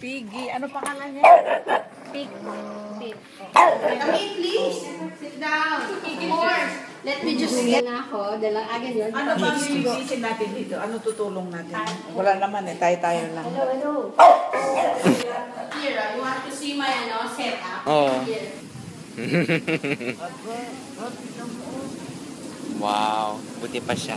Piggy. Ano pangalan niya? Pig. Pig. In, please. Sit down. More. Let me just get na ako. Dalang agad yun. Ano ba ang lilinisin natin dito? Ano tutulong natin? Wala naman eh. Tayo-tayo lang. Hello, hello. Here, you want to see my ano, setup? Oo. Here. Wow, buti pa siya.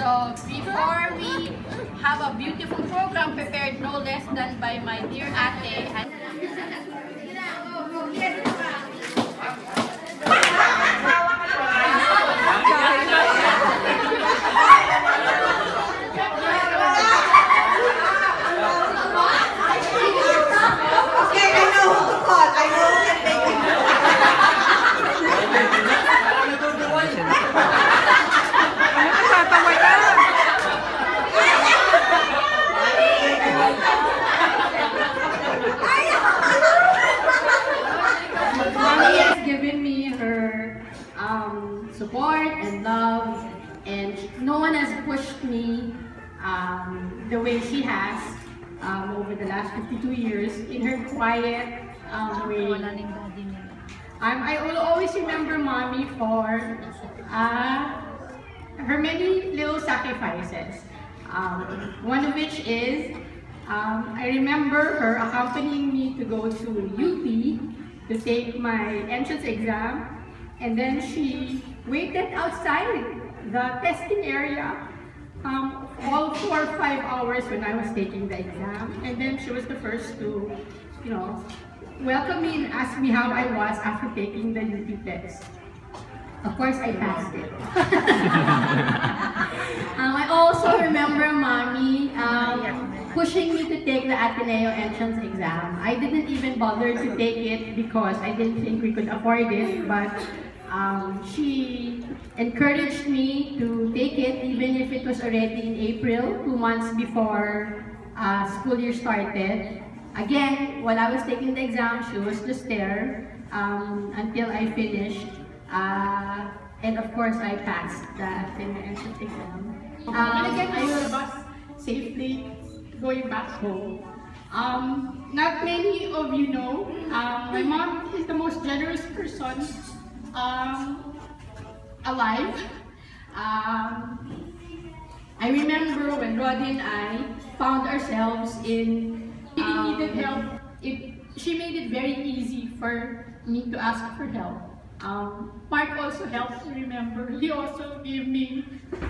So before we have a beautiful program prepared no less than by my dear ate and Okay, I know who to call. I know who can take it. Mommy has given me her um, support and love, and no one has pushed me um, the way she has um, over the last 52 years in her quiet um, way. Um, I will always remember mommy for uh, her many little sacrifices. Um, one of which is, um, I remember her accompanying me to go to UP to take my entrance exam, and then she waited outside the testing area um, all four or five hours when I was taking the exam, and then she was the first to, you know, welcome me and ask me how I was after taking the UP test. Of course, I passed it. um, I also remember mommy um, pushing me to take the Ateneo entrance exam. I didn't even bother to take it because I didn't think we could afford it, but um, she encouraged me to take it even if it was already in April, two months before uh, school year started. Again, while I was taking the exam, she was just there um, until I finished. Uh, and of course, I passed the entrance exam. Um, and again, I I was bus safely going back home. Um, not many of you know, um, my mom is the most generous person um, alive. Um, I remember when Roddy and I found ourselves in Um, needed help. It, she made it very easy for me to ask for help. Um, Mark also helped me remember. He also gave me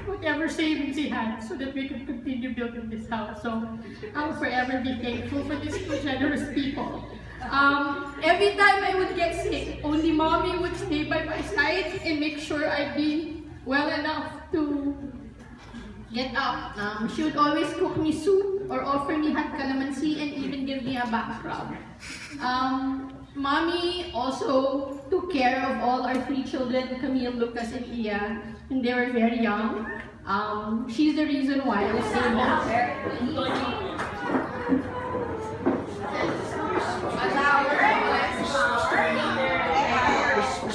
whatever savings he had so that we could continue building this house. So I'll forever be thankful for these two generous people. Um, every time I would get stay by my side and make sure I'd be well enough to get up. Um, she would always cook me soup or offer me hot calamansi and even give me a back rub. Um, mommy also took care of all our three children, Camille, Lucas, and Iya, when they were very young. Um, she's the reason why I was able